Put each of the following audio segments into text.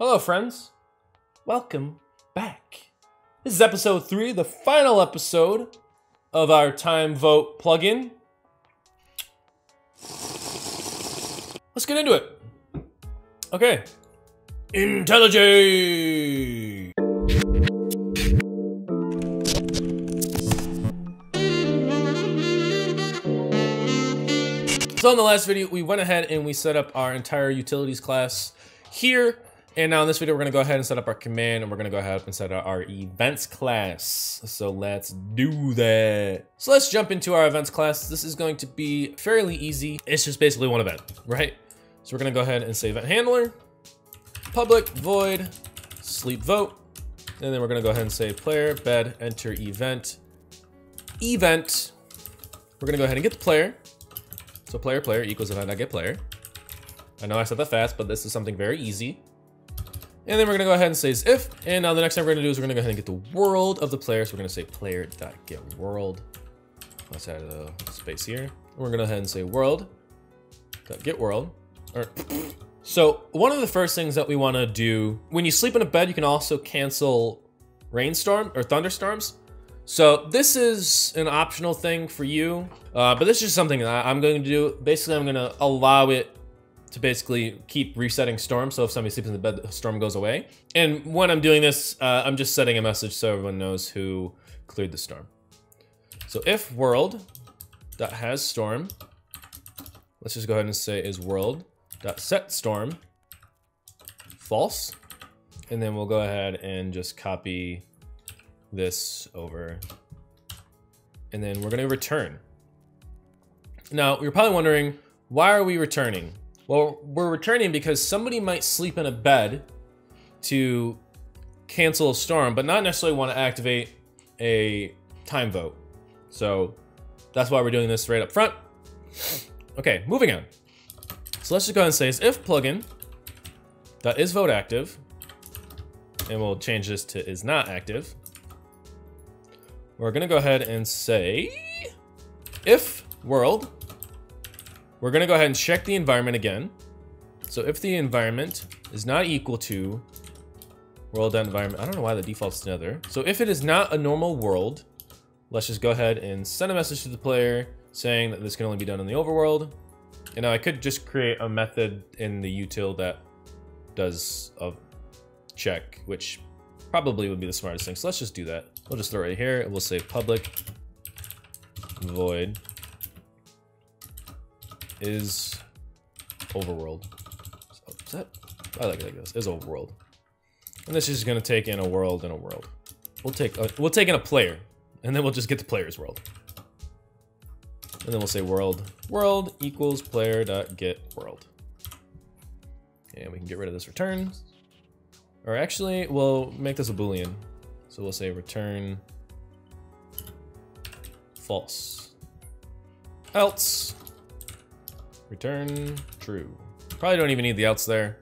Hello, friends. Welcome back. This is episode three, the final episode of our time vote plugin. Let's get into it. Okay. IntelliJ! So in the last video, we went ahead and we set up our entire utilities class here. And now in this video, we're gonna go ahead and set up our command and we're gonna go ahead and set up our events class. So let's do that. So let's jump into our events class. This is going to be fairly easy. It's just basically one event, right? So we're gonna go ahead and say event handler, public void, sleep vote. And then we're gonna go ahead and say player bed enter event, event. We're gonna go ahead and get the player. So player player equals event I get player. I know I said that fast, but this is something very easy. And then we're gonna go ahead and say if, and now the next thing we're gonna do is we're gonna go ahead and get the world of the player. So we're gonna say player dot get world. Let's add a space here. And we're gonna go ahead and say world dot get world. Or, so one of the first things that we wanna do, when you sleep in a bed, you can also cancel rainstorm or thunderstorms. So this is an optional thing for you, uh, but this is just something that I'm going to do. Basically, I'm to allow it to basically keep resetting storm. So if somebody sleeps in the bed, the storm goes away. And when I'm doing this, uh, I'm just setting a message so everyone knows who cleared the storm. So if world dot has storm, let's just go ahead and say is world dot set storm false. And then we'll go ahead and just copy this over. And then we're gonna return. Now, you're probably wondering, why are we returning? Well, we're returning because somebody might sleep in a bed to cancel a storm, but not necessarily want to activate a time vote. So that's why we're doing this right up front. Okay, moving on. So let's just go ahead and say is if plugin that is vote active, and we'll change this to is not active. We're gonna go ahead and say if world, we're gonna go ahead and check the environment again. So if the environment is not equal to world environment, I don't know why the default's nether. So if it is not a normal world, let's just go ahead and send a message to the player saying that this can only be done in the overworld. And now I could just create a method in the util that does a check, which probably would be the smartest thing. So let's just do that. We'll just throw it right here we'll say public void is overworld. So, is that? I like it like this. Is overworld. And this is gonna take in a world and a world. We'll take we'll take in a player, and then we'll just get the player's world. And then we'll say world world equals player dot get world. And we can get rid of this return. Or actually, we'll make this a boolean. So we'll say return false. Else return true. Probably don't even need the else there.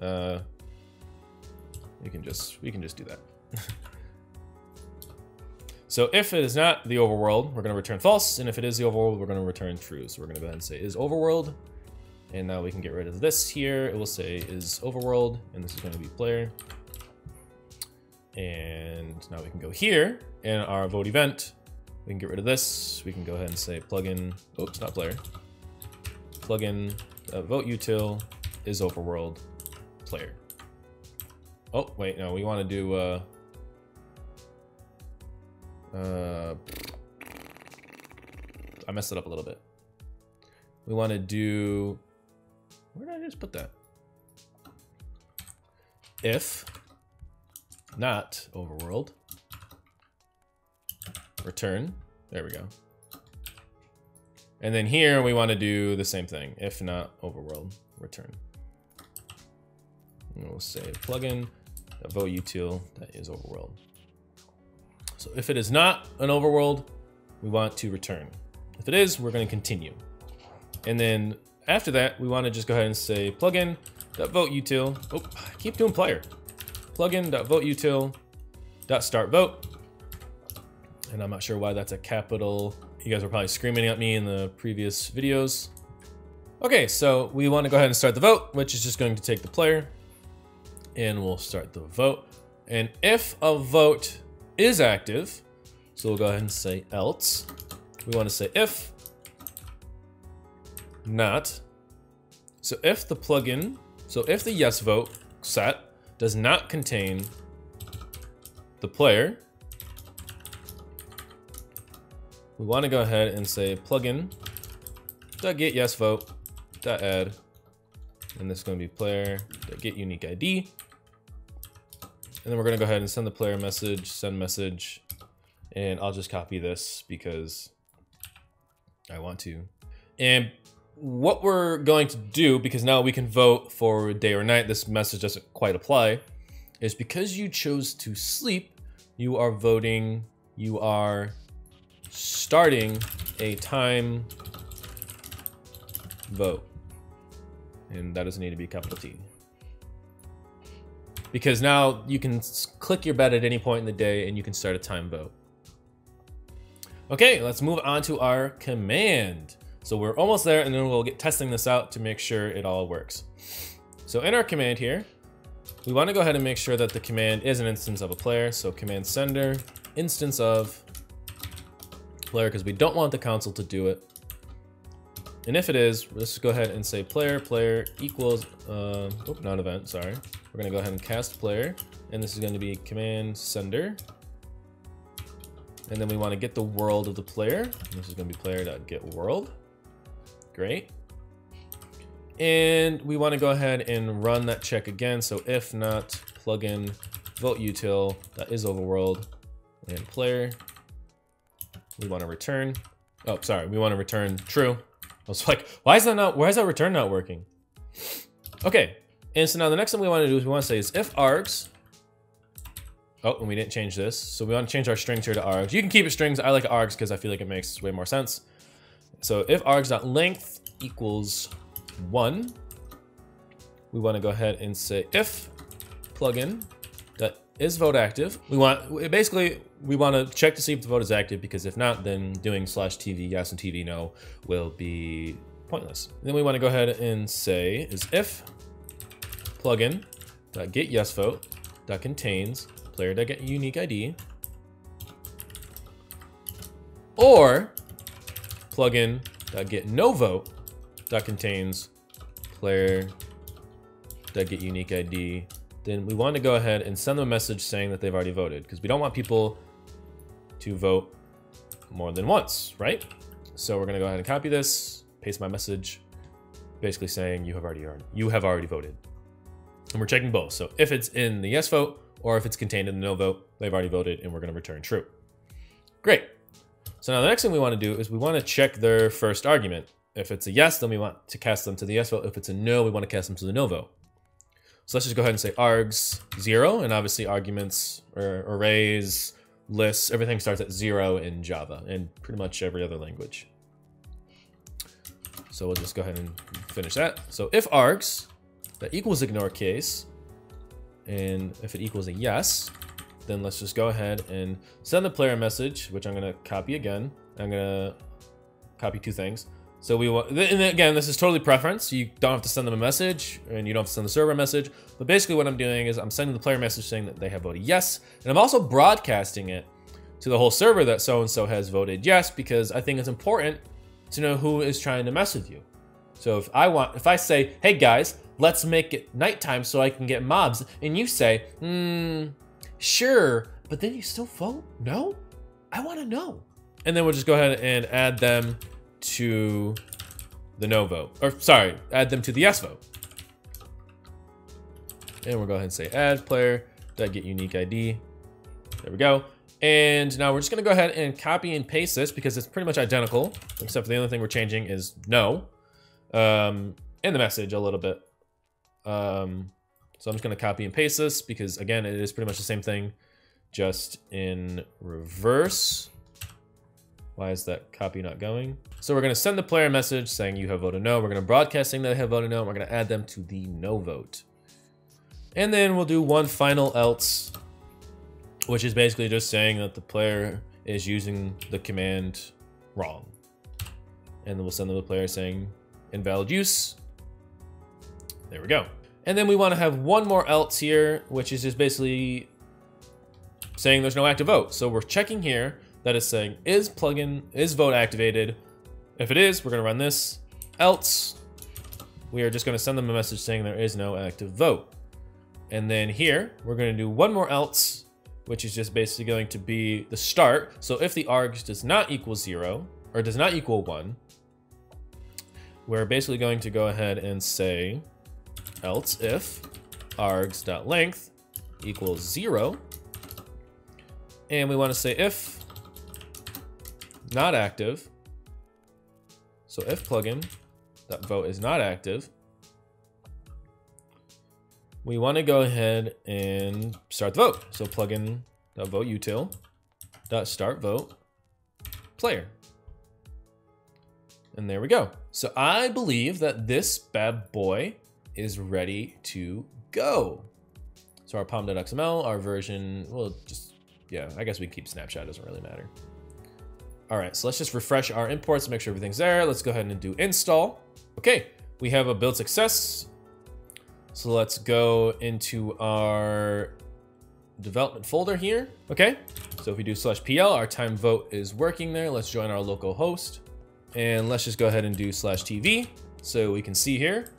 Uh, we can just we can just do that. so if it is not the overworld, we're going to return false, and if it is the overworld, we're going to return true. So we're going to go ahead and say is overworld, and now we can get rid of this here. It will say is overworld, and this is going to be player. And now we can go here in our vote event. We can get rid of this. We can go ahead and say plugin, oops, not player. Plugin uh, vote util is overworld player. Oh, wait, no, we want to do, uh, uh, I messed it up a little bit. We want to do, where did I just put that? If not overworld. Return. There we go. And then here we want to do the same thing. If not overworld, return. And we'll say plugin vote util that is overworld. So if it is not an overworld, we want to return. If it is, we're going to continue. And then after that, we want to just go ahead and say plugin vote util. Oh, I keep doing player plugin.voteutil.start vote. And I'm not sure why that's a capital. You guys were probably screaming at me in the previous videos. Okay, so we want to go ahead and start the vote, which is just going to take the player. and we'll start the vote. And if a vote is active, so we'll go ahead and say else. We want to say if not. So if the plugin, so if the yes vote set does not contain the player, we want to go ahead and say plugin get yes vote add, and this is going to be player get unique ID, and then we're going to go ahead and send the player message, send message, and I'll just copy this because I want to. And what we're going to do, because now we can vote for day or night, this message doesn't quite apply, is because you chose to sleep, you are voting, you are starting a time vote. And that doesn't need to be capital T. Because now you can click your bet at any point in the day and you can start a time vote. Okay, let's move on to our command. So we're almost there and then we'll get testing this out to make sure it all works. So in our command here, we want to go ahead and make sure that the command is an instance of a player. So command sender, instance of player, because we don't want the console to do it. And if it is, let's go ahead and say player, player equals, uh, oh, not event, sorry. We're gonna go ahead and cast player, and this is gonna be command sender. And then we wanna get the world of the player. This is gonna be player.getWorld. world. Great. And we want to go ahead and run that check again. So if not plugin vote util that is overworld and player, we want to return. Oh, sorry, we want to return true. I was like, why is that not? Why is that return not working? Okay, and so now the next thing we want to do is we want to say is if args. Oh, and we didn't change this, so we want to change our strings here to args. You can keep it strings. I like args because I feel like it makes way more sense. So if args.length equals one, we want to go ahead and say if plugin is vote active. We want basically we want to check to see if the vote is active because if not, then doing slash TV yes and TV no will be pointless. then we want to go ahead and say is if plugin that get yes vote that contains player that get unique ID or plugin that get no vote that contains player that get unique ID, then we want to go ahead and send them a message saying that they've already voted because we don't want people to vote more than once, right? So we're gonna go ahead and copy this, paste my message, basically saying you have already earned, you have already voted. And we're checking both. So if it's in the yes vote or if it's contained in the no vote, they've already voted and we're gonna return true. Great. So now the next thing we want to do is we want to check their first argument. If it's a yes, then we want to cast them to the yes vote. If it's a no, we want to cast them to the no vote. So let's just go ahead and say args zero, and obviously arguments or arrays, lists, everything starts at zero in Java and pretty much every other language. So we'll just go ahead and finish that. So if args that equals ignore case, and if it equals a yes, then let's just go ahead and send the player a message, which I'm gonna copy again. I'm gonna copy two things. So we want, and again, this is totally preference. You don't have to send them a message and you don't have to send the server a message. But basically what I'm doing is I'm sending the player message saying that they have voted yes. And I'm also broadcasting it to the whole server that so-and-so has voted yes, because I think it's important to know who is trying to mess with you. So if I want, if I say, hey guys, let's make it nighttime so I can get mobs, and you say, hmm, Sure, but then you still vote? No? I want to know. And then we'll just go ahead and add them to the no vote. Or sorry, add them to the yes vote. And we'll go ahead and say add player that get unique ID. There we go. And now we're just gonna go ahead and copy and paste this because it's pretty much identical, except for the only thing we're changing is no. Um, in the message a little bit. Um, so I'm just going to copy and paste this because, again, it is pretty much the same thing, just in reverse. Why is that copy not going? So we're to send the player a message saying you have voted no. We're going to broadcast saying that they have voted no. We're to add them to the no vote. And then we'll do one final else, which is basically just saying that the player is using the command wrong. And then we'll send them the player saying invalid use. There we go. And then we want to have one more else here, which is just basically saying there's no active vote. So we're checking here that is saying, is plugin, is vote activated? If it is, we're gonna run this. Else, we are just gonna send them a message saying there is no active vote. And then here, we're gonna do one more else, which is just basically going to be the start. So if the args does not equal zero, or does not equal one, we're basically going to go ahead and say else if args.length equals zero. And we want to say if not active. So if plugin that vote is not active, we want to go ahead and start the vote. So plugin dot vote util dot start vote player. And there we go. So I believe that this bad boy is ready to go. So our pom.xml, our version, well, just, yeah, I guess we keep snapshot, doesn't really matter. All right, so let's just refresh our imports, make sure everything's there. Let's go ahead and do install. Okay, we have a build success. So let's go into our development folder here. Okay, so if we do slash PL, our time vote is working there. Let's join our local host. And let's just go ahead and do slash TV. So we can see here,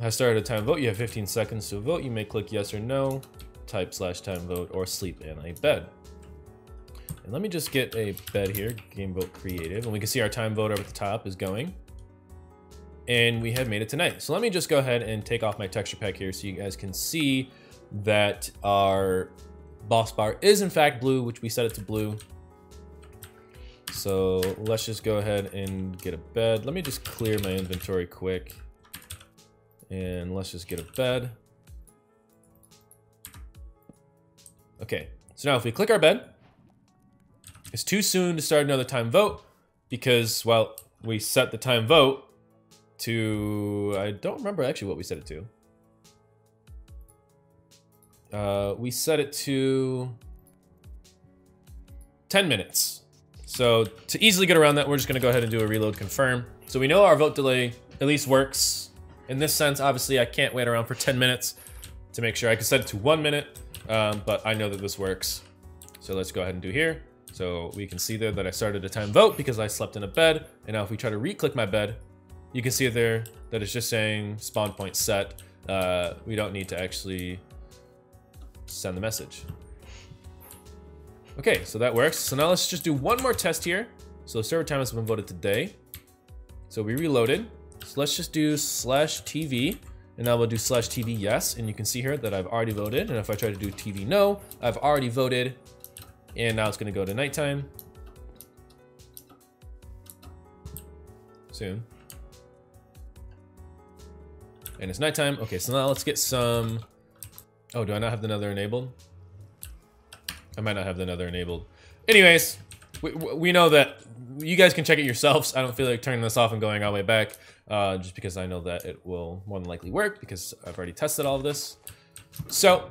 I started a time vote. You have 15 seconds to vote. You may click yes or no, type slash time vote, or sleep in a bed. And let me just get a bed here, gamemode creative, and we can see our time vote up at the top is going. And we have made it tonight. So let me just go ahead and take off my texture pack here so you guys can see that our boss bar is in fact blue, which we set it to blue. So let's just go ahead and get a bed. Let me just clear my inventory quick. And let's just get a bed. Okay, so now if we click our bed, it's too soon to start another time vote because, well, we set the time vote to, I don't remember actually what we set it to. Uh, we set it to 10 minutes. So to easily get around that, we're just gonna go ahead and do a reload confirm. So we know our vote delay at least works. In this sense, obviously I can't wait around for 10 minutes to make sure I can set it to one minute, um, but I know that this works. So let's go ahead and do here. So we can see there that I started a time vote because I slept in a bed. And now if we try to re-click my bed, you can see there that it's just saying spawn point set. Uh, we don't need to actually send the message. Okay, so that works. So now let's just do one more test here. So server time has been voted today. So we reloaded. So let's just do slash TV. And now we'll do slash TV yes. And you can see here that I've already voted. And if I try to do TV no, I've already voted. And now it's gonna go to nighttime. Soon. And it's nighttime. Okay, so now let's get some... Oh, do I not have the nether enabled? I might not have the nether enabled. Anyways, we, we know that you guys can check it yourselves. I don't feel like turning this off and going all the way back, uh, just because I know that it will more than likely work because I've already tested all of this. So,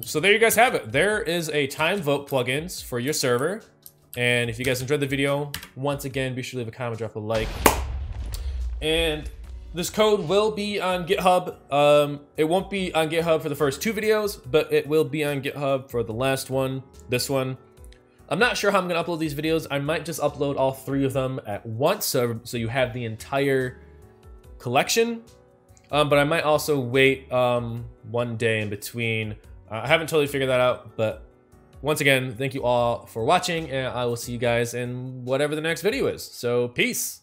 so there you guys have it. There is a time vote plugins for your server. And if you guys enjoyed the video, once again, be sure to leave a comment, drop a like. And this code will be on GitHub. Um, it won't be on GitHub for the first two videos, but it will be on GitHub for the last one, this one. I'm not sure how I'm gonna upload these videos. I might just upload all three of them at once, so, so you have the entire collection. Um, but I might also wait um, one day in between. Uh, I haven't totally figured that out, but once again, thank you all for watching, and I will see you guys in whatever the next video is. So, peace!